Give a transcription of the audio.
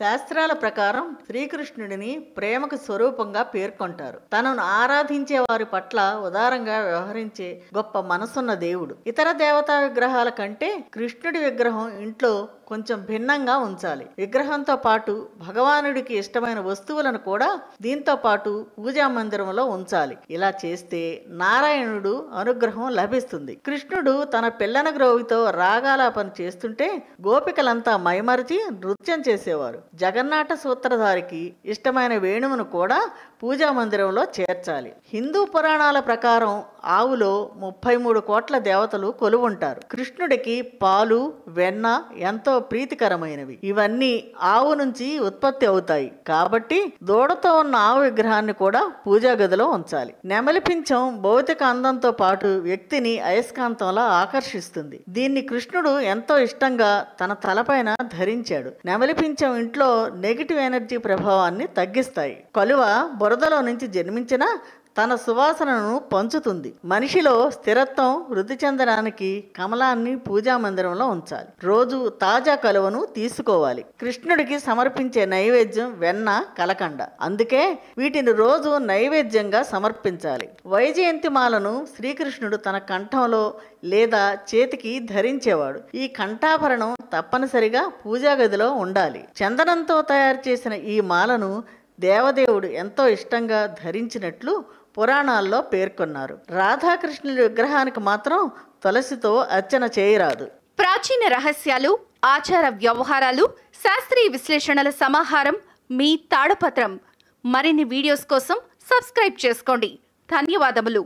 శాస్త్రాల ప్రకారం శ్రీకృష్ణుడిని ప్రేమకు స్వరూపంగా పేర్కొంటారు. తనను ఆరాధించే వారి పట్ల ఉదారంగా వ్యవహరించే గొప్ప మనసున్న దేవుడు. ఇతర దేవతా విగ్రహాల కంటే కృష్ణుడి విగ్రహం ఇంట్లో కొంచెం భిన్నంగా ఉంచాలి. విగ్రహంతో పాటు భగవానుడికి ఇష్టమైన వస్తువులను కూడా దీంతో పాటు పూజా మందిరంలో ఉంచాలి. ఇలా చేస్తే నారాయణుడు అనుగ్రహం లభిస్తుంది. కృష్ణుడు తన పిల్లన గ్రోవితో రాగాలాపన చేస్తుంటే గోపికలంతా మైమరిచి నృత్యం చేసేవారు. జగన్నాట సూత్రధారికి ఇష్టమైన వేణువును కూడా పూజా మందిరంలో చేర్చాలి. హిందూ పురాణాల ప్రకారం ఆవులో ముప్పై మూడు కోట్ల దేవతలు కొలువుంటారు. కృష్ణుడికి పాలు వెన్న ఎంతో ప్రీతికరమైనవి. ఇవన్నీ ఆవు నుంచి ఉత్పత్తి అవుతాయి. కాబట్టి దూడతో ఉన్న ఆవు విగ్రహాన్ని కూడా పూజా గదిలో ఉంచాలి. నెమలి పింఛం భౌతిక అందంతో పాటు వ్యక్తిని అయస్కాంతంలా ఆకర్షిస్తుంది. దీన్ని కృష్ణుడు ఎంతో ఇష్టంగా తన తలపైన ధరించాడు. నెమలి పింఛం ఇంట్లో నెగిటివ్ ఎనర్జీ ప్రభావాన్ని తగ్గిస్తాయి. కలువ బురదలో నుంచి జన్మించిన తన సువాసనను పంచుతుంది. మనిషిలో స్థిరత్వం వృద్ధి చెందడానికి కమలాన్ని పూజా మందిరంలో ఉంచాలి. రోజు తాజా కలువను తీసుకోవాలి. కృష్ణుడికి సమర్పించే నైవేద్యం వెన్న కలకండ. అందుకే వీటిని రోజు నైవేద్యంగా సమర్పించాలి. వైజయంతి మాలను శ్రీకృష్ణుడు తన కంఠంలో లేదా చేతికి ధరించేవాడు. ఈ కంఠాభరణం తప్పనిసరిగా పూజా గదిలో ఉండాలి. చందనంతో తయారు చేసిన ఈ మాలను దేవదేవుడు ఎంతో ఇష్టంగా ధరించినట్లు పురాణాల్లో పేర్కొన్నారు. రాధాకృష్ణుడి విగ్రహానికి మాత్రం తులసితో అర్చన చేయరాదు. ప్రాచీన రహస్యాలు ఆచార వ్యవహారాలు శాస్త్రీయ విశ్లేషణల సమాహారం మీ తాడపత్రం మరిన్ని వీడియోస్ కోసం సబ్స్క్రైబ్ చేసుకోండి. ధన్యవాదములు.